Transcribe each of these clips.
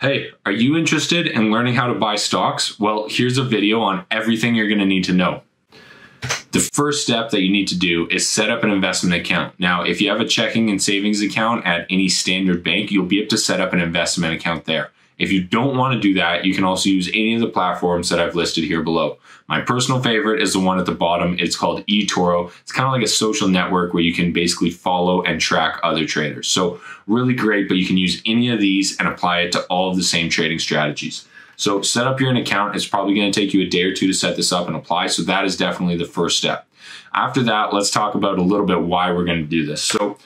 Hey, are you interested in learning how to buy stocks? Well, here's a video on everything you're going to need to know. The first step that you need to do is set up an investment account. Now, if you have a checking and savings account at any standard bank, you'll be able to set up an investment account there. If you don't want to do that, you can also use any of the platforms that I've listed here below. My personal favorite is the one at the bottom. It's called eToro. It's kind of like a social network where you can basically follow and track other traders. So really great, but you can use any of these and apply it to all of the same trading strategies. So set up your account. It's probably going to take you a day or two to set this up and apply. So that is definitely the first step. After that, let's talk about a little bit why we're going to do this. So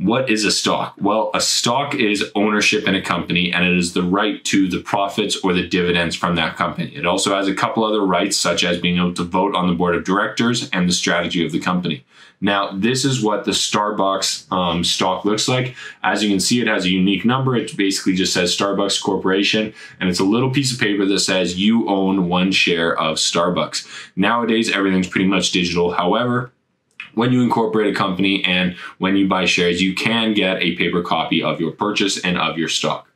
what is a stock? Well, a stock is ownership in a company and it is the right to the profits or the dividends from that company. It also has a couple other rights, such as being able to vote on the board of directors and the strategy of the company. Now, this is what the Starbucks um, stock looks like. As you can see, it has a unique number. It basically just says Starbucks Corporation, and it's a little piece of paper that says you own one share of Starbucks. Nowadays, everything's pretty much digital. However, when you incorporate a company and when you buy shares, you can get a paper copy of your purchase and of your stock.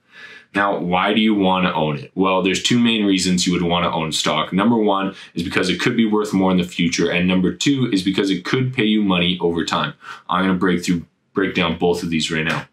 Now, why do you want to own it? Well, there's two main reasons you would want to own stock. Number one is because it could be worth more in the future, and number two is because it could pay you money over time. I'm going to break through break down both of these right now.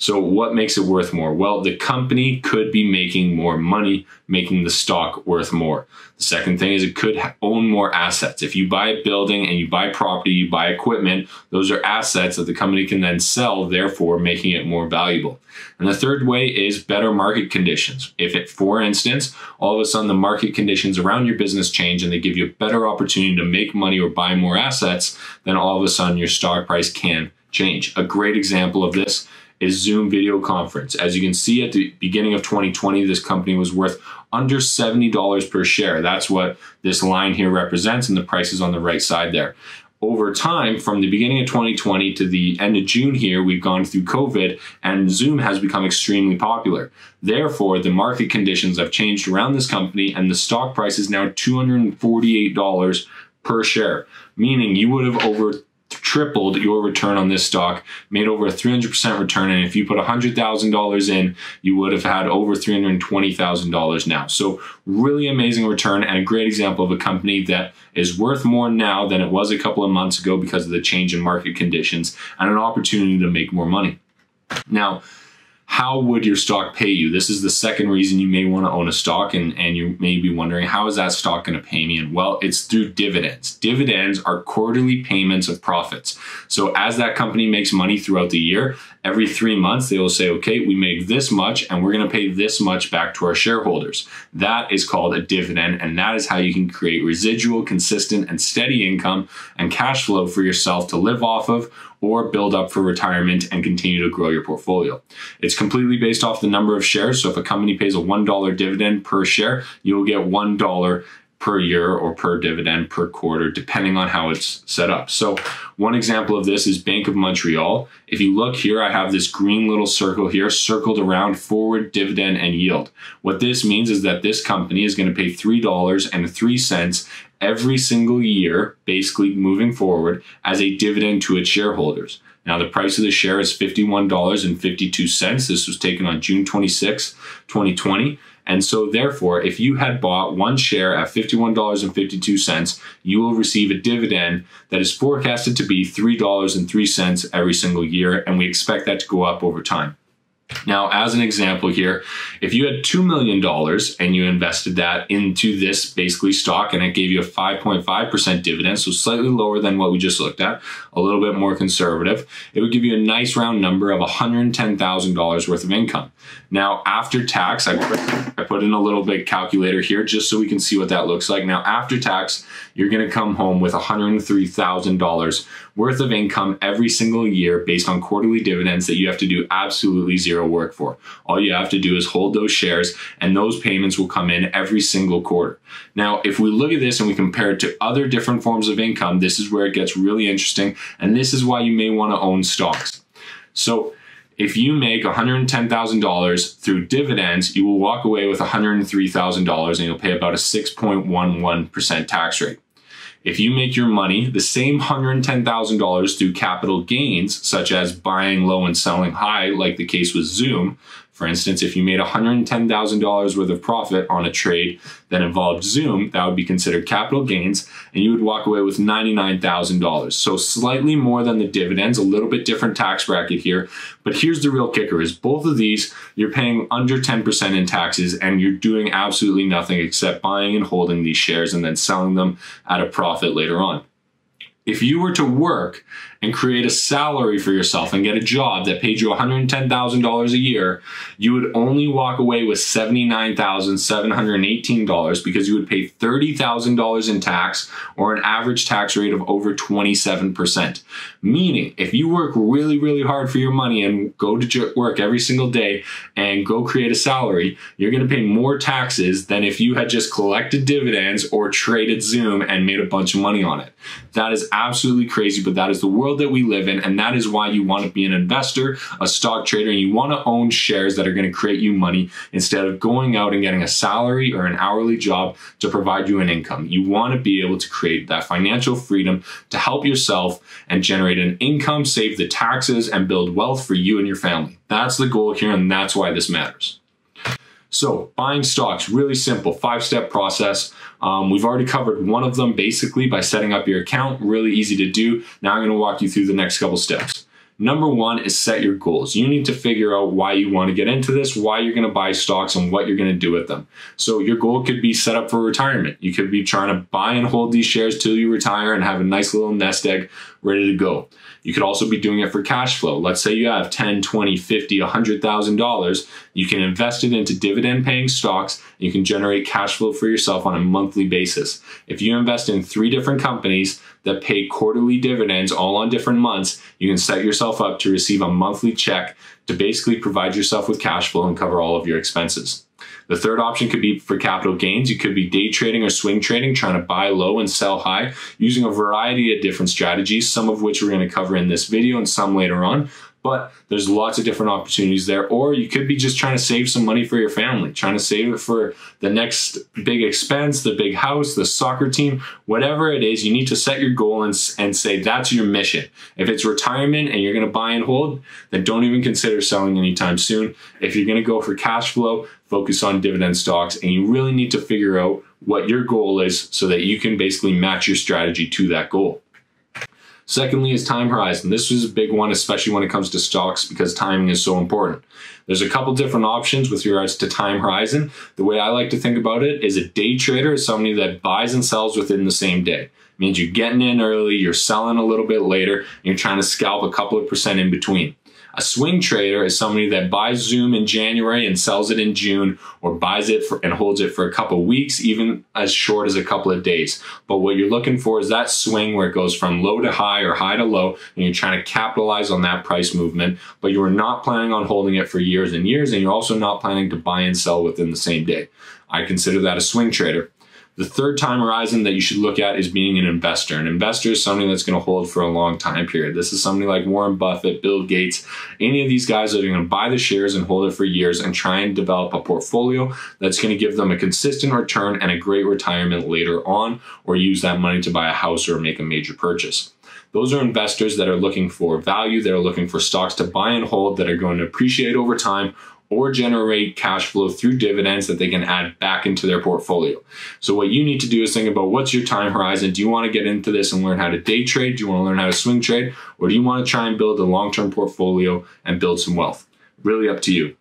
So what makes it worth more? Well, the company could be making more money, making the stock worth more. The second thing is it could own more assets. If you buy a building and you buy property, you buy equipment, those are assets that the company can then sell, therefore making it more valuable. And the third way is better market conditions. If it, for instance, all of a sudden the market conditions around your business change and they give you a better opportunity to make money or buy more assets, then all of a sudden your stock price can change. A great example of this is Zoom video conference. As you can see at the beginning of 2020, this company was worth under $70 per share. That's what this line here represents, and the price is on the right side there. Over time, from the beginning of 2020 to the end of June here, we've gone through COVID and Zoom has become extremely popular. Therefore, the market conditions have changed around this company and the stock price is now $248 per share, meaning you would have over tripled your return on this stock, made over a 300% return. And if you put $100,000 in, you would have had over $320,000 now. So, really amazing return and a great example of a company that is worth more now than it was a couple of months ago because of the change in market conditions and an opportunity to make more money. Now, how would your stock pay you? This is the second reason you may want to own a stock, and, and you may be wondering, how is that stock going to pay me? And well, it's through dividends. Dividends are quarterly payments of profits. So as that company makes money throughout the year, every three months they will say, okay, we made this much, and we're going to pay this much back to our shareholders. That is called a dividend, and that is how you can create residual, consistent, and steady income and cash flow for yourself to live off of or build up for retirement and continue to grow your portfolio. It's completely based off the number of shares. So if a company pays a $1 dividend per share, you'll get $1 per year or per dividend per quarter, depending on how it's set up. So, one example of this is Bank of Montreal. If you look here, I have this green little circle here circled around forward dividend and yield. What this means is that this company is going to pay $3.03 every single year, basically moving forward, as a dividend to its shareholders. Now, the price of the share is $51.52. This was taken on June 26, 2020. And so, therefore, if you had bought one share at $51.52, you will receive a dividend that is forecasted to be $3.03 every single year. And we expect that to go up over time. Now, as an example here, if you had $2 million and you invested that into this basically stock and it gave you a 5.5% dividend, so slightly lower than what we just looked at, a little bit more conservative, it would give you a nice round number of $110,000 worth of income. Now, after tax, I put, in a little bit calculator here just so we can see what that looks like. Now, after tax, you're going to come home with $103,000 worth of income every single year based on quarterly dividends that you have to do absolutely zero work for. All you have to do is hold those shares and those payments will come in every single quarter. Now, if we look at this and we compare it to other different forms of income, this is where it gets really interesting and this is why you may want to own stocks. So, if you make $110,000 through dividends, you will walk away with $103,000 and you'll pay about a 6.11% tax rate. If you make your money the same $110,000 through capital gains, such as buying low and selling high, like the case with Zoom, For instance, if you made $110,000 worth of profit on a trade that involved Zoom, that would be considered capital gains, and you would walk away with $99,000. So slightly more than the dividends, a little bit different tax bracket here. But here's the real kicker is both of these, you're paying under 10% in taxes and you're doing absolutely nothing except buying and holding these shares and then selling them at a profit later on. If you were to work and create a salary for yourself and get a job that paid you $110,000 a year, you would only walk away with $79,718 because you would pay $30,000 in tax or an average tax rate of over 27%. Meaning, if you work really, really hard for your money and go to work every single day and go create a salary, you're going to pay more taxes than if you had just collected dividends or traded Zoom and made a bunch of money on it. That is absolutely crazy, but that is the world world that we live in, and that is why you want to be an investor, a stock trader, and you want to own shares that are going to create you money instead of going out and getting a salary or an hourly job to provide you an income. You want to be able to create that financial freedom to help yourself and generate an income, save the taxes, and build wealth for you and your family. That's the goal here, and that's why this matters. So buying stocks, really simple, five-step process. Um, we've already covered one of them basically by setting up your account, really easy to do. Now I'm gonna walk you through the next couple steps. Number one is set your goals. You need to figure out why you want to get into this, why you're going to buy stocks, and what you're going to do with them. So, your goal could be set up for retirement. You could be trying to buy and hold these shares till you retire and have a nice little nest egg ready to go. You could also be doing it for cash flow. Let's say you have 10, 20, 50, $100,000. You can invest it into dividend paying stocks. you can generate cash flow for yourself on a monthly basis. If you invest in three different companies that pay quarterly dividends all on different months, you can set yourself up to receive a monthly check to basically provide yourself with cash flow and cover all of your expenses. The third option could be for capital gains. You could be day trading or swing trading, trying to buy low and sell high using a variety of different strategies, some of which we're going to cover in this video and some later on but there's lots of different opportunities there. Or you could be just trying to save some money for your family, trying to save it for the next big expense, the big house, the soccer team, whatever it is. You need to set your goal and, and say that's your mission. If it's retirement and you're going to buy and hold, then don't even consider selling anytime soon. If you're going to go for cash flow, focus on dividend stocks, and you really need to figure out what your goal is so that you can basically match your strategy to that goal. Secondly is time horizon. This is a big one, especially when it comes to stocks because timing is so important. There's a couple different options with regards to time horizon. The way I like to think about it is a day trader is somebody that buys and sells within the same day. It means you're getting in early, you're selling a little bit later, and you're trying to scalp a couple of percent in between. A swing trader is somebody that buys Zoom in January and sells it in June or buys it for, and holds it for a couple of weeks, even as short as a couple of days. But what you're looking for is that swing where it goes from low to high or high to low, and you're trying to capitalize on that price movement, but you are not planning on holding it for years and years, and you're also not planning to buy and sell within the same day. I consider that a swing trader. The third time horizon that you should look at is being an investor. An investor is something that's going to hold for a long time period. This is somebody like Warren Buffett, Bill Gates, any of these guys that are going to buy the shares and hold it for years and try and develop a portfolio that's going to give them a consistent return and a great retirement later on, or use that money to buy a house or make a major purchase. Those are investors that are looking for value, that are looking for stocks to buy and hold that are going to appreciate over time or generate cash flow through dividends that they can add back into their portfolio. So what you need to do is think about what's your time horizon? Do you want to get into this and learn how to day trade? Do you want to learn how to swing trade? Or do you want to try and build a long-term portfolio and build some wealth? Really up to you.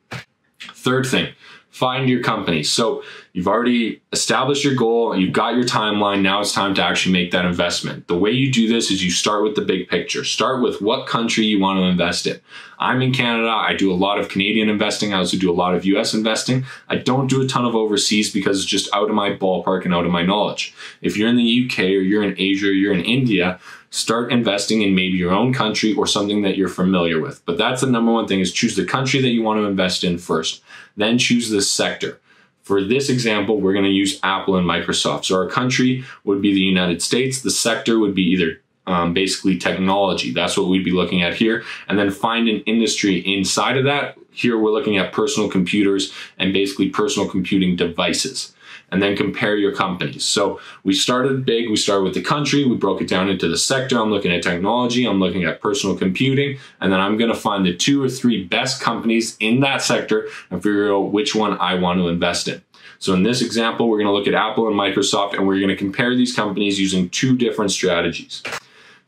Third thing, find your company. So you've already established your goal, you've got your timeline. Now it's time to actually make that investment. The way you do this is you start with the big picture. Start with what country you want to invest in. I'm in Canada. I do a lot of Canadian investing. I also do a lot of US investing. I don't do a ton of overseas because it's just out of my ballpark and out of my knowledge. If you're in the UK or you're in Asia or you're in India, start investing in maybe your own country or something that you're familiar with. But that's the number one thing is choose the country that you want to invest in first. Then choose the sector. For this example, we're going to use Apple and Microsoft. So our country would be the United States. The sector would be either um, basically technology. That's what we'd be looking at here. And then find an industry inside of that here we're looking at personal computers and basically personal computing devices and then compare your companies. So we started big, we started with the country, we broke it down into the sector. I'm looking at technology, I'm looking at personal computing, and then I'm gonna find the two or three best companies in that sector and figure out which one I want to invest in. So in this example, we're gonna look at Apple and Microsoft and we're gonna compare these companies using two different strategies.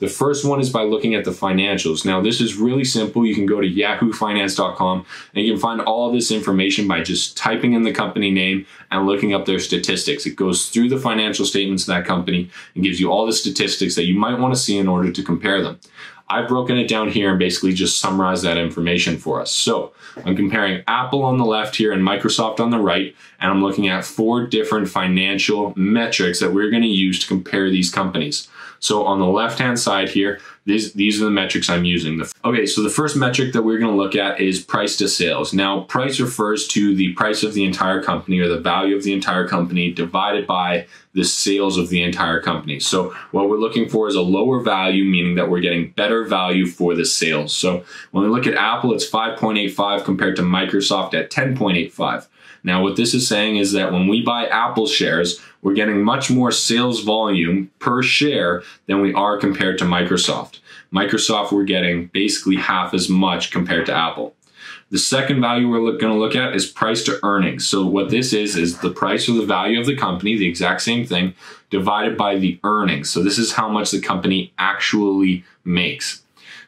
The first one is by looking at the financials. Now, this is really simple. You can go to yahoofinance.com and you can find all of this information by just typing in the company name and looking up their statistics. It goes through the financial statements of that company and gives you all the statistics that you might want to see in order to compare them. I've broken it down here and basically just summarized that information for us. So I'm comparing Apple on the left here and Microsoft on the right, and I'm looking at four different financial metrics that we're going to use to compare these companies. So on the left-hand side here, these, these are the metrics I'm using. Okay, so the first metric that we're gonna look at is price to sales. Now, price refers to the price of the entire company or the value of the entire company divided by the sales of the entire company. So what we're looking for is a lower value, meaning that we're getting better value for the sales. So when we look at Apple, it's 5.85 compared to Microsoft at 10.85. Now, what this is saying is that when we buy Apple shares, we're getting much more sales volume per share than we are compared to Microsoft. Microsoft, we're getting basically half as much compared to Apple. The second value we're going to look at is price to earnings. So what this is, is the price or the value of the company, the exact same thing, divided by the earnings. So this is how much the company actually makes.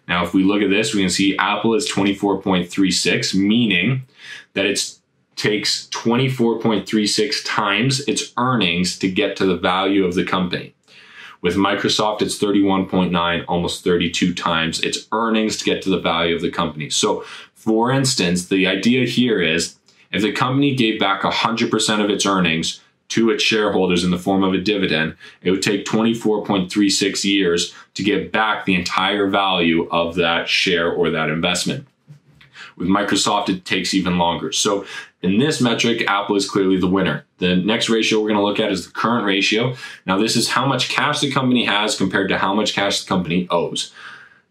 Now, if we look at this, we can see Apple is 24.36, meaning that it's takes 24.36 times its earnings to get to the value of the company. With Microsoft, it's 31.9, almost 32 times its earnings to get to the value of the company. So, for instance, the idea here is if the company gave back 100% of its earnings to its shareholders in the form of a dividend, it would take 24.36 years to get back the entire value of that share or that investment. With Microsoft, it takes even longer. So in this metric, Apple is clearly the winner. The next ratio we're going to look at is the current ratio. Now, this is how much cash the company has compared to how much cash the company owes.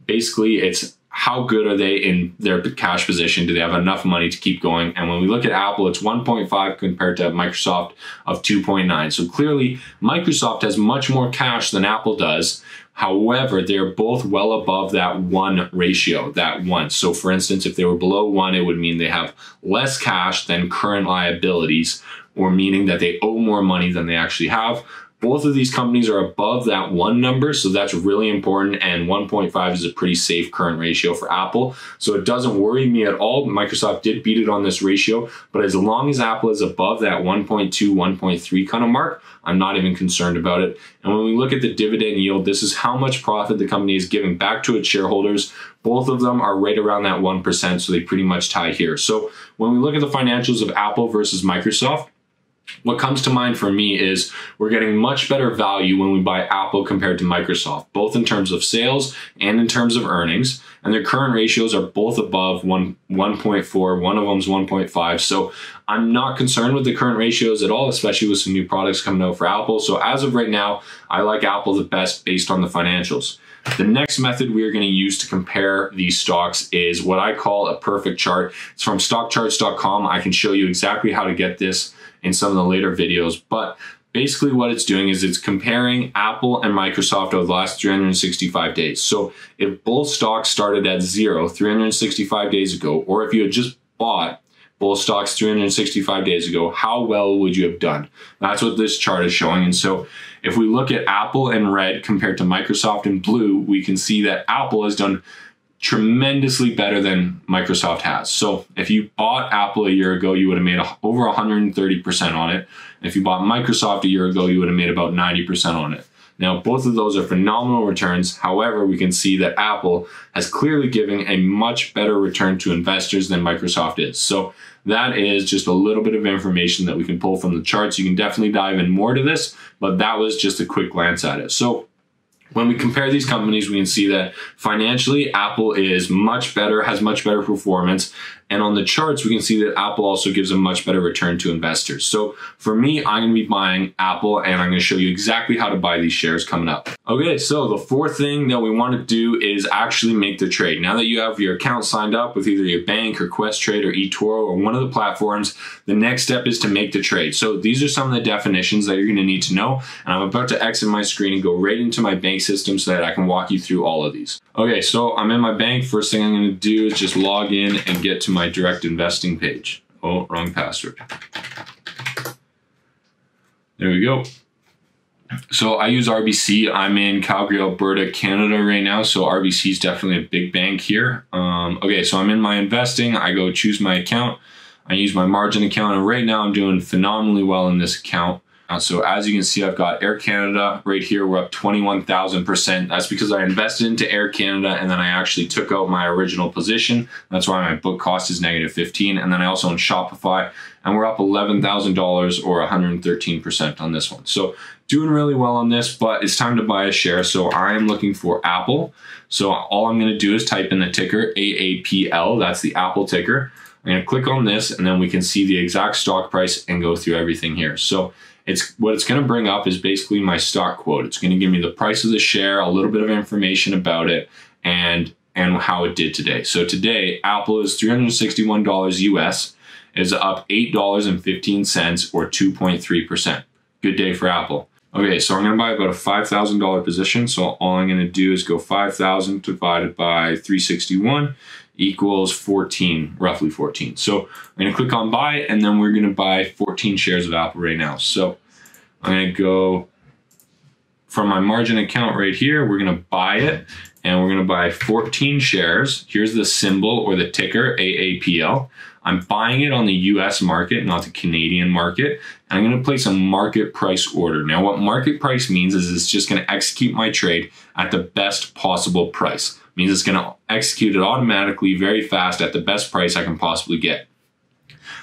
Basically, it's how good are they in their cash position? Do they have enough money to keep going? And when we look at Apple, it's 1.5 compared to Microsoft of 2.9. So clearly, Microsoft has much more cash than Apple does. However, they're both well above that one ratio, that one. So, for instance, if they were below one, it would mean they have less cash than current liabilities, or meaning that they owe more money than they actually have. Both of these companies are above that one number, so that's really important. And 1.5 is a pretty safe current ratio for Apple. So it doesn't worry me at all. Microsoft did beat it on this ratio, but as long as Apple is above that 1.2, 1.3 kind of mark, I'm not even concerned about it. And when we look at the dividend yield, this is how much profit the company is giving back to its shareholders. Both of them are right around that 1%, so they pretty much tie here. So when we look at the financials of Apple versus Microsoft, what comes to mind for me is we're getting much better value when we buy Apple compared to Microsoft, both in terms of sales and in terms of earnings. And their current ratios are both above 1, 1.4. One of them's 1.5. So I'm not concerned with the current ratios at all, especially with some new products coming out for Apple. So as of right now, I like Apple the best based on the financials. The next method we are going to use to compare these stocks is what I call a perfect chart. It's from stockcharts.com. I can show you exactly how to get this in some of the later videos. But basically what it's doing is it's comparing Apple and Microsoft over the last 365 days. So if both stocks started at zero 365 days ago, or if you had just bought both stocks 365 days ago, how well would you have done? That's what this chart is showing. And so if we look at Apple in red compared to Microsoft in blue, we can see that Apple has done tremendously better than Microsoft has. So if you bought Apple a year ago, you would have made over 130% on it. If you bought Microsoft a year ago, you would have made about 90% on it. Now, both of those are phenomenal returns. However, we can see that Apple has clearly given a much better return to investors than Microsoft is. So that is just a little bit of information that we can pull from the charts. You can definitely dive in more to this, but that was just a quick glance at it. So when we compare these companies, we can see that financially, Apple is much better, has much better performance. And on the charts, we can see that Apple also gives a much better return to investors. So for me, I'm going to be buying Apple and I'm going to show you exactly how to buy these shares coming up. Okay, so the fourth thing that we want to do is actually make the trade. Now that you have your account signed up with either your bank or Questrade or eToro or one of the platforms, the next step is to make the trade. So these are some of the definitions that you're going to need to know. And I'm about to exit my screen and go right into my bank system so that I can walk you through all of these. Okay, so I'm in my bank. First thing I'm going to do is just log in and get to my direct investing page. Oh, wrong password. There we go. So I use RBC. I'm in Calgary, Alberta, Canada right now. So RBC is definitely a big bank here. Um, okay, so I'm in my investing. I go choose my account. I use my margin account, and right now I'm doing phenomenally well in this account. Uh, so as you can see, I've got Air Canada right here. We're up 21,000%. That's because I invested into Air Canada and then I actually took out my original position. That's why my book cost is negative 15. And then I also own Shopify and we're up $11,000 or 113% on this one. So doing really well on this, but it's time to buy a share. So I am looking for Apple. So all I'm going to do is type in the ticker AAPL. That's the Apple ticker. I'm to click on this and then we can see the exact stock price and go through everything here. So it's what it's going to bring up is basically my stock quote. It's going to give me the price of the share, a little bit of information about it, and and how it did today. So today, Apple is $361 US, is up $8.15 or 2.3%. Good day for Apple. Okay, so I'm going to buy about a $5,000 position. So all I'm going to do is go 5,000 divided by 361 equals 14, roughly 14. So I'm to click on buy and then we're going to buy 14 shares of Apple right now. So I'm going to go from my margin account right here, we're going to buy it and we're going to buy 14 shares. Here's the symbol or the ticker AAPL. I'm buying it on the US market, not the Canadian market. And I'm going to place a market price order. Now, what market price means is it's just going to execute my trade at the best possible price means it's going to execute it automatically very fast at the best price I can possibly get.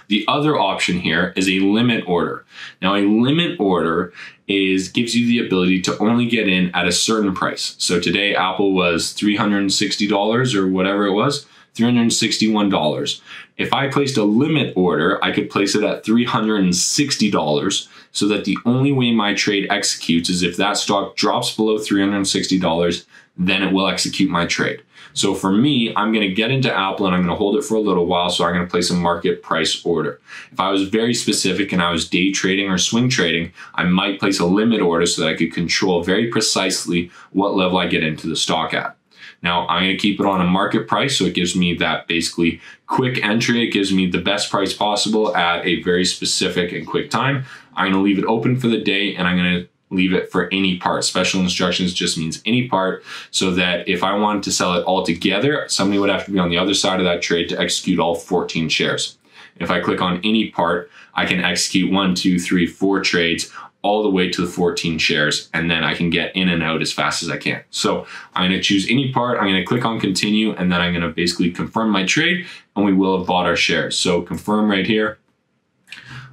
The other option here is a limit order. Now a limit order is gives you the ability to only get in at a certain price. So today Apple was $360 or whatever it was, $361. If I placed a limit order, I could place it at $360 so that the only way my trade executes is if that stock drops below $360 then it will execute my trade. So for me, I'm going to get into Apple and I'm going to hold it for a little while. So I'm going to place a market price order. If I was very specific and I was day trading or swing trading, I might place a limit order so that I could control very precisely what level I get into the stock at. Now I'm going to keep it on a market price. So it gives me that basically quick entry. It gives me the best price possible at a very specific and quick time. I'm going to leave it open for the day and I'm going to leave it for any part. Special instructions just means any part so that if I wanted to sell it all together, somebody would have to be on the other side of that trade to execute all 14 shares. If I click on any part, I can execute one, two, three, four trades all the way to the 14 shares, and then I can get in and out as fast as I can. So I'm gonna choose any part, I'm gonna click on continue, and then I'm gonna basically confirm my trade, and we will have bought our shares. So confirm right here.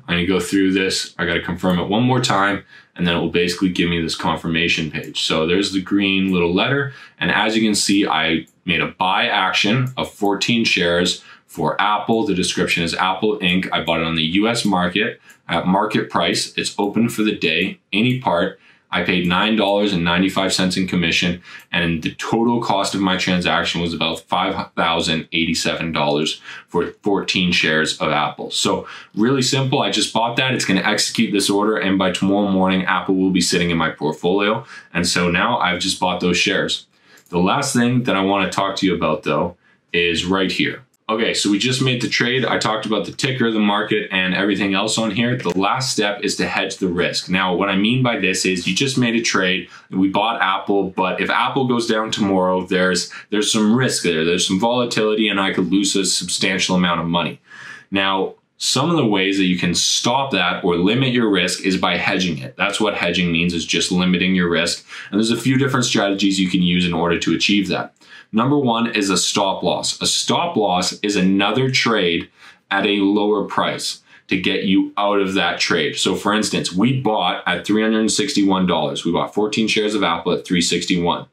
I'm gonna go through this. I gotta confirm it one more time and then it will basically give me this confirmation page. So there's the green little letter. And as you can see, I made a buy action of 14 shares for Apple. The description is Apple Inc. I bought it on the US market at market price. It's open for the day, any part. I paid $9.95 in commission, and the total cost of my transaction was about $5,087 for 14 shares of Apple. So, really simple. I just bought that. It's going to execute this order, and by tomorrow morning, Apple will be sitting in my portfolio. And so now I've just bought those shares. The last thing that I want to talk to you about, though, is right here. Okay, so we just made the trade. I talked about the ticker, the market, and everything else on here. The last step is to hedge the risk. Now, what I mean by this is you just made a trade. We bought Apple, but if Apple goes down tomorrow, there's there's some risk there. There's some volatility, and I could lose a substantial amount of money. Now, some of the ways that you can stop that or limit your risk is by hedging it. That's what hedging means is just limiting your risk. And there's a few different strategies you can use in order to achieve that. Number one is a stop loss. A stop loss is another trade at a lower price to get you out of that trade. So for instance, we bought at $361. We bought 14 shares of Apple at 361.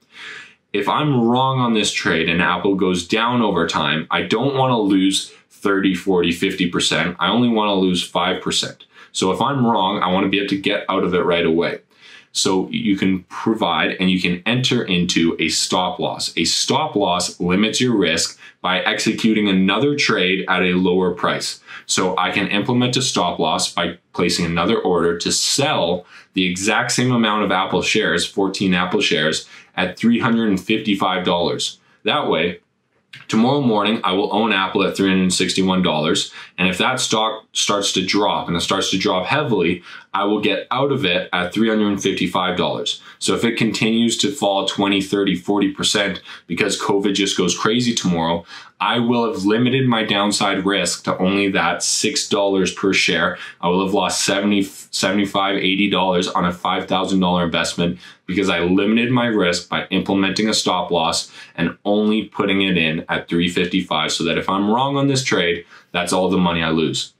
If I'm wrong on this trade and Apple goes down over time, I don't want to lose 30, 40, 50%. I only want to lose 5%. So if I'm wrong, I want to be able to get out of it right away. So you can provide and you can enter into a stop loss. A stop loss limits your risk by executing another trade at a lower price. So I can implement a stop loss by placing another order to sell the exact same amount of Apple shares, 14 Apple shares, at $355. That way, Tomorrow morning, I will own Apple at $361. And if that stock starts to drop and it starts to drop heavily, I will get out of it at $355. So if it continues to fall 20, 30, 40% because COVID just goes crazy tomorrow, I will have limited my downside risk to only that $6 per share. I will have lost 70, 75, $80 on a $5,000 investment because I limited my risk by implementing a stop loss and only putting it in at 355 so that if I'm wrong on this trade, that's all the money I lose.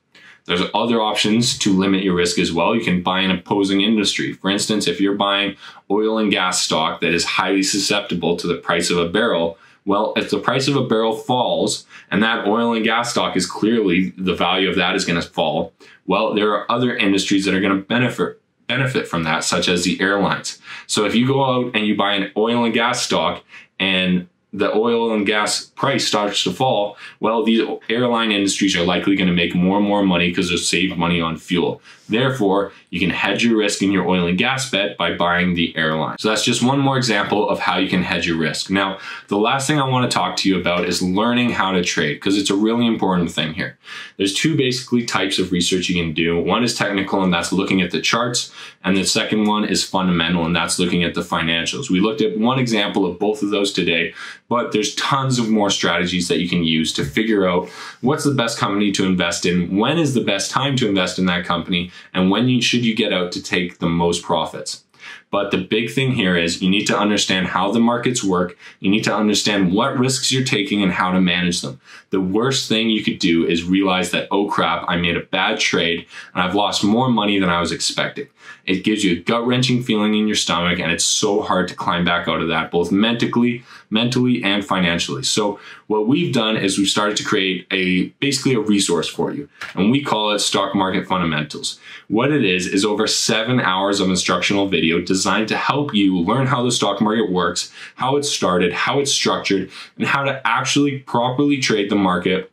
There's other options to limit your risk as well. You can buy an opposing industry. For instance, if you're buying oil and gas stock that is highly susceptible to the price of a barrel, well, if the price of a barrel falls and that oil and gas stock is clearly the value of that is going to fall, well, there are other industries that are going to benefit benefit from that, such as the airlines. So if you go out and you buy an oil and gas stock and the oil and gas price starts to fall, well, these airline industries are likely going to make more and more money because they'll save money on fuel. Therefore, you can hedge your risk in your oil and gas bet by buying the airline. So that's just one more example of how you can hedge your risk. Now, the last thing I want to talk to you about is learning how to trade because it's a really important thing here. There's two basically types of research you can do. One is technical and that's looking at the charts. And the second one is fundamental and that's looking at the financials. We looked at one example of both of those today, but there's tons of more strategies that you can use to figure out what's the best company to invest in, when is the best time to invest in that company, and when you, should you get out to take the most profits. But the big thing here is you need to understand how the markets work. You need to understand what risks you're taking and how to manage them. The worst thing you could do is realize that, oh crap, I made a bad trade and I've lost more money than I was expecting. It gives you a gut wrenching feeling in your stomach and it's so hard to climb back out of that, both mentally, mentally and financially. So what we've done is we've started to create a basically a resource for you and we call it stock market fundamentals. What it is is over seven hours of instructional video designed to help you learn how the stock market works, how it started, how it's structured, and how to actually properly trade the market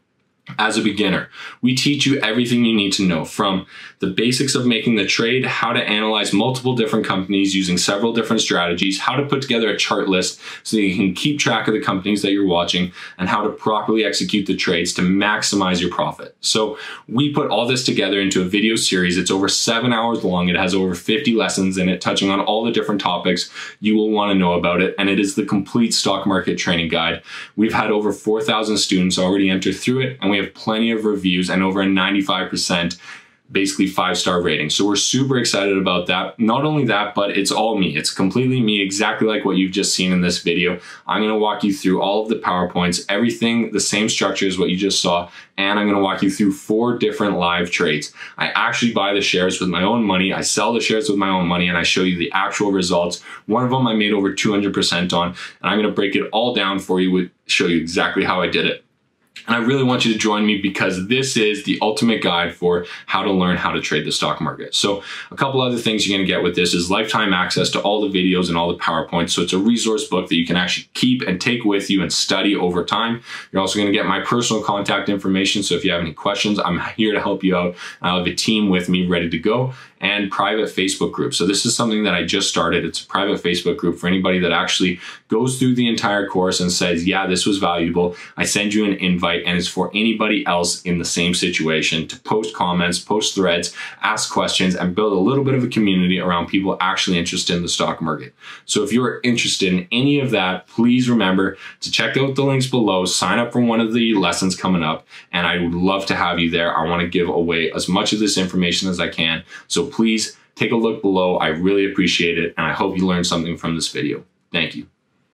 as a beginner. We teach you everything you need to know from the basics of making the trade, how to analyze multiple different companies using several different strategies, how to put together a chart list so you can keep track of the companies that you're watching, and how to properly execute the trades to maximize your profit. So we put all this together into a video series. It's over seven hours long. It has over 50 lessons in it, touching on all the different topics you will want to know about it. And it is the complete stock market training guide. We've had over 4,000 students already enter through it, and we have plenty of reviews and over a 95% basically five star rating. So we're super excited about that. Not only that, but it's all me. It's completely me, exactly like what you've just seen in this video. I'm going to walk you through all of the PowerPoints, everything the same structure as what you just saw. And I'm going to walk you through four different live trades. I actually buy the shares with my own money. I sell the shares with my own money and I show you the actual results. One of them I made over 200% on, and I'm going to break it all down for you, show you exactly how I did it. And I really want you to join me because this is the ultimate guide for how to learn how to trade the stock market. So a couple other things you're going to get with this is lifetime access to all the videos and all the PowerPoints. So it's a resource book that you can actually keep and take with you and study over time. You're also going to get my personal contact information. So if you have any questions, I'm here to help you out. I'll have a team with me ready to go and private Facebook group. So this is something that I just started. It's a private Facebook group for anybody that actually goes through the entire course and says, yeah, this was valuable. I send you an invite and it's for anybody else in the same situation to post comments, post threads, ask questions, and build a little bit of a community around people actually interested in the stock market. So if you're interested in any of that, please remember to check out the links below, sign up for one of the lessons coming up, and I would love to have you there. I want to give away as much of this information as I can. So please take a look below. I really appreciate it, and I hope you learned something from this video. Thank you.